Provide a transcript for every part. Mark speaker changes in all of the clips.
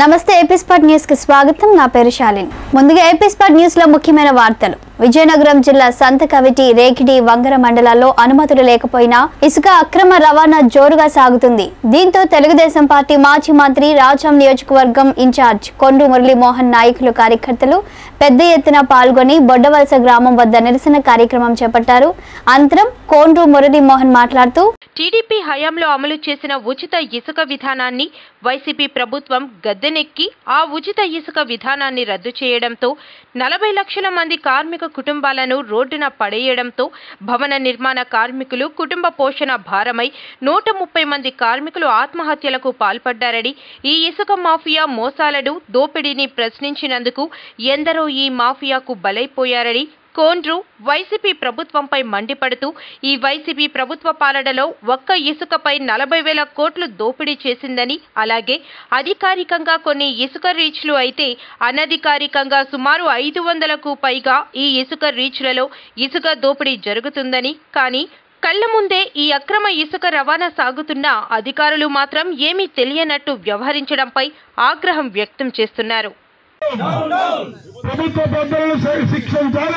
Speaker 1: నమస్తే AP spot న్యూస్కి స్వాగతం. నా పేరు శాలిని ముందుగా ఏపీ స్పాట్ న్యూస్లో ముఖ్యమైన వార్తలు. విజయనగరం జిల్లా సంత కవిటి రేకిడి వంగర మండలాల్లో అనుమతులు లేకపోయినా ఇసుక అక్రమ రవాణా జోరుగా సాగుతుంది. దీంతో తెలుగుదేశం పార్టీ మాజీ మంత్రి రాజాం నియోజకవర్గం ఇన్ఛార్జ్ కొండ్రు మురళీమోహన్ నాయకులు కార్యకర్తలు పెద్ద ఎత్తున పాల్గొని బొడ్డవలస గ్రామం వద్ద నిరసన కార్యక్రమం చేపట్టారు. అనంతరం కోండ్రు మురళీమోహన్ మాట్లాడుతూ
Speaker 2: టీడీపీ హయాంలో అమలు చేసిన ఉచిత ఇసుక విధానాన్ని వైసీపీ ప్రభుత్వం గద్దెనెక్కి ఆ ఉచిత ఇసుక విధానాన్ని రద్దు చేయడంతో నలభై లక్షల మంది కార్మిక కుటుంబాలను రోడ్డున పడేయడంతో భవన నిర్మాణ కార్మికులు కుటుంబ పోషణ భారమై నూట ముప్పై మంది కార్మికులు ఆత్మహత్యలకు పాల్పడ్డారని ఈ ఇసుక మాఫియా మోసాలను దోపిడీని ప్రశ్నించినందుకు ఎందరో ఈ మాఫియాకు బలైపోయారని కోండ్రు వైసీపీ ప్రభుత్వంపై మండిపడుతూ ఈ వైసీపీ ప్రభుత్వ పాలనలో ఒక్క ఇసుకపై నలభై వేల కోట్లు దోపిడీ చేసిందని అలాగే అధికారికంగా కొన్ని ఇసుక రీచ్లు అయితే అనధికారికంగా సుమారు ఐదు వందలకు పైగా ఈ ఇసుక రీచ్లలో ఇసుక దోపిడీ జరుగుతుందని కానీ కళ్ళ ముందే ఈ అక్రమ ఇసుక రవాణా సాగుతున్న అధికారులు మాత్రం ఏమీ తెలియనట్టు వ్యవహరించడంపై ఆగ్రహం వ్యక్తం చేస్తున్నారు.
Speaker 3: ప్రభుత్వ పెద్దలను శిక్షించాలి.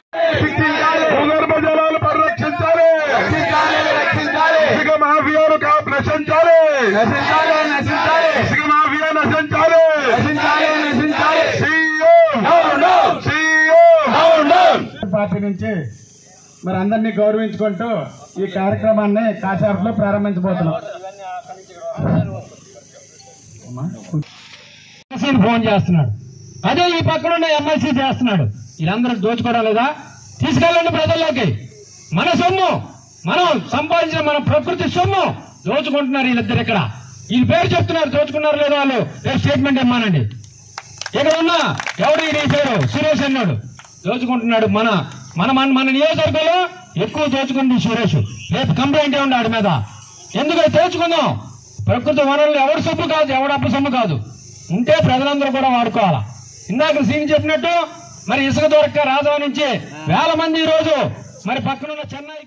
Speaker 3: భూగర్భ జలాలు పరిరక్షించాలి. ఇసుక మాఫియాను కా- నశించాలి ఇసుక మాఫియా నశించాలి.
Speaker 4: పార్టీ నుంచి మరి అందరినీ గౌరవించుకుంటూ ఈ కార్యక్రమాన్ని కాసేపట్లో ప్రారంభించబోతున్నాం. ఫోన్ చేస్తున్నాడు. అదే ఈ పక్కన ఉన్న ఎమ్మెల్సీ చేస్తున్నాడు. వీళ్ళందరూ దోచుకోవడం లేదా తీసుకెళ్ళండి ప్రజల్లోకి. మన సొమ్ము మనం సంపాదించిన మన ప్రకృతి సొమ్ము దోచుకుంటున్నారు వీళ్ళిద్దరు ఇక్కడ. వీళ్ళు పేరు చెప్తున్నారు దోచుకున్నారు లేదా వాళ్ళు? రేపు స్టేట్మెంట్ ఇమ్మానండి ఇక్కడ ఉన్న ఎవడు ఈ పేరు సురేష్ అన్నాడు. దోచుకుంటున్నాడు మన మన మన మన నియోజకవర్గంలో ఎక్కువ దోచుకుంది సురేష్. రేపు కంప్లైంట్ ఏ ఆడి మీద? ఎందుకు దోచుకుందాం. ప్రకృతి వనరులు ఎవరి సొమ్ము కాదు ఎవడ అప్పు సొమ్ము కాదు. ఉంటే ప్రజలందరూ కూడా వాడుకోవాలా? ఇందాక సీన్ చెప్పినట్టు మరి ఇసుక దొరక్క రాజధాని నుంచి వేల మంది ఈ రోజు మరి పక్కనున్న చెన్నై